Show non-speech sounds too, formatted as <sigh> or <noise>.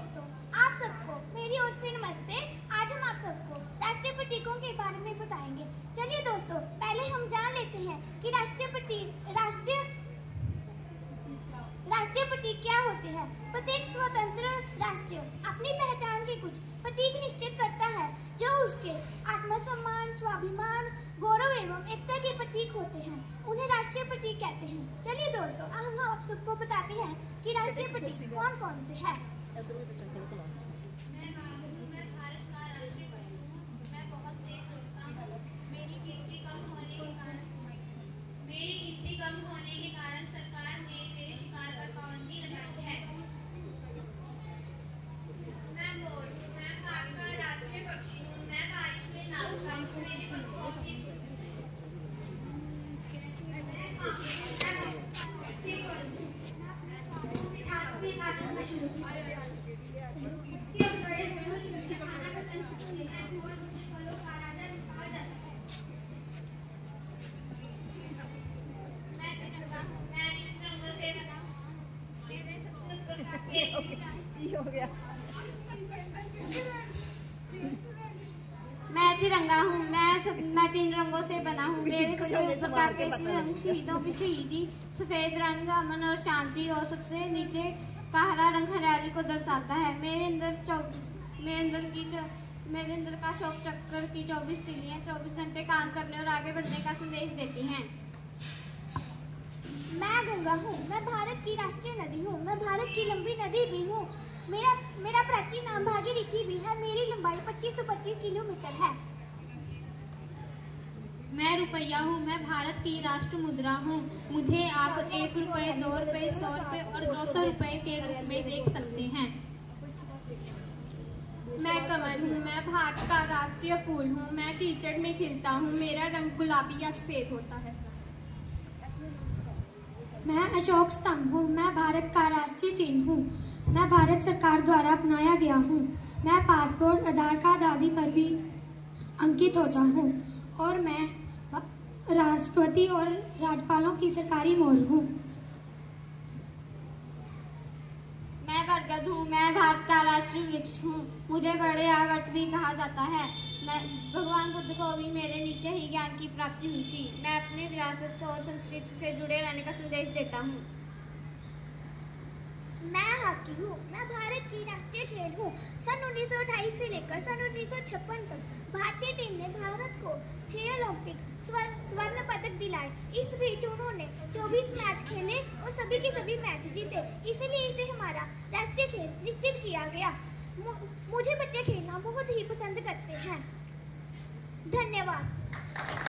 दोस्तों। आप सबको मेरी ओर से नमस्ते। आज हम आप सबको राष्ट्रीय प्रतीकों के बारे में बताएँगे। चलिए दोस्तों पहले हम जान लेते हैं कि राष्ट्रीय प्रतीक राष्ट्रीय राष्ट्रीय प्रतीक क्या होते हैं। प्रत्येक स्वतंत्र राष्ट्र अपनी पहचान के कुछ प्रतीक निश्चित करता है जो उसके आत्मसम्मान स्वाभिमान गौरव एवं एकता के प्रतीक होते हैं। उन्हें राष्ट्रीय प्रतीक कहते हैं। चलिए दोस्तों हम आप सबको बताते हैं कि राष्ट्रीय प्रतीक कौन कौन से हैं। हो गया मैं तिरंगा हूँ मैं सब मैं तीन रंगों से बना हूँ। <laughs> मेरे के रंग शहीदों की शहीदी सफ़ेद रंग अमन और शांति और सबसे नीचे का हरा रंग हरियाली को दर्शाता है। मेरे अंदर मेरे अंदर की जो मेरे अंदर का शोक चक्कर की चौबीस तिलियाँ चौबीस घंटे काम करने और आगे बढ़ने का संदेश देती हैं। मैं गंगा हूँ। मैं भारत की राष्ट्रीय नदी हूँ। मैं भारत की लंबी नदी भी हूँ। मेरा मेरा प्राचीन नाम भागीरथी भी है। मेरी लंबाई 2525 किलोमीटर है। मैं रुपया हूँ। मैं भारत की राष्ट्र मुद्रा हूँ। मुझे आप एक रुपए दो रुपए सौ रुपए और दो सौ रुपए के रूप में देख सकते हैं। मैं कमल हूँ, मैं भारत का राष्ट्रीय फूल हूँ, मैं कीचड़ में खिलता हूँ, मेरा रंग गुलाबी या सफ़ेद होता है। मैं अशोक स्तंभ हूँ, मैं भारत का राष्ट्रीय चिन्ह हूँ, मैं भारत सरकार द्वारा अपनाया गया हूँ, मैं पासपोर्ट, आधार कार्ड आदि पर भी अंकित होता हूँ, और मैं राष्ट्रपति और राज्यपालों की सरकारी मोर हूँ मैं बरगद हूँ मैं भारत का राष्ट्रीय वृक्ष हूँ। मुझे बड़े आवट भी कहा जाता है। मैं, भगवान बुद्ध को भी मेरे नीचे ही ज्ञान की प्राप्ति हुई थी। मैं अपने विरासत और संस्कृति से जुड़े रहने का संदेश देता हूँ। मैं हॉकी हूँ, मैं भारत की राष्ट्रीय खेल हूँ। सन 1928 से लेकर सन 1956 तक भारतीय टीम ने भारत को छह ओलंपिक स्वर्ण पदक दिलाए। इस बीच उन्होंने 24 मैच खेले और सभी के सभी मैच जीते। इसलिए इसे हमारा राष्ट्रीय खेल निश्चित किया गया। मुझे बच्चे खेलना बहुत ही पसंद करते हैं। धन्यवाद।